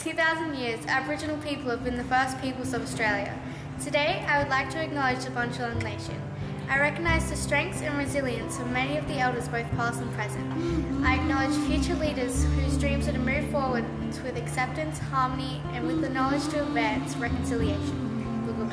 60,000 years, Aboriginal people have been the first peoples of Australia. Today, I would like to acknowledge the Bundjalung Nation. I recognise the strengths and resilience of many of the elders, both past and present. I acknowledge future leaders whose dreams are to move forward with acceptance, harmony, and with the knowledge to advance reconciliation. Google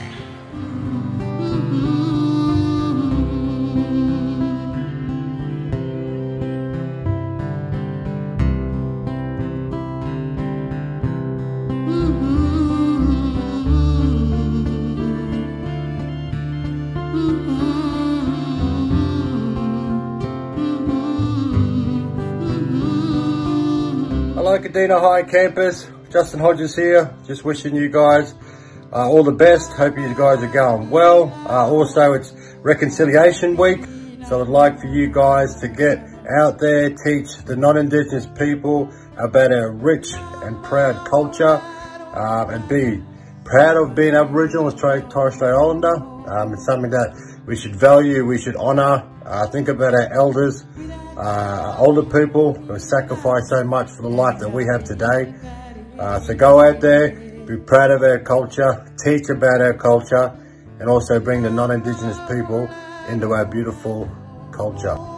Hello High campus, Justin Hodges here, just wishing you guys uh, all the best, hope you guys are going well. Uh, also it's Reconciliation Week, so I'd like for you guys to get out there, teach the non-Indigenous people about our rich and proud culture uh, and be proud of being Aboriginal as Torres Strait Islander. Um, it's something that we should value, we should honour, uh, think about our elders, uh, older people who sacrificed so much for the life that we have today. Uh, so go out there, be proud of our culture, teach about our culture, and also bring the non-Indigenous people into our beautiful culture.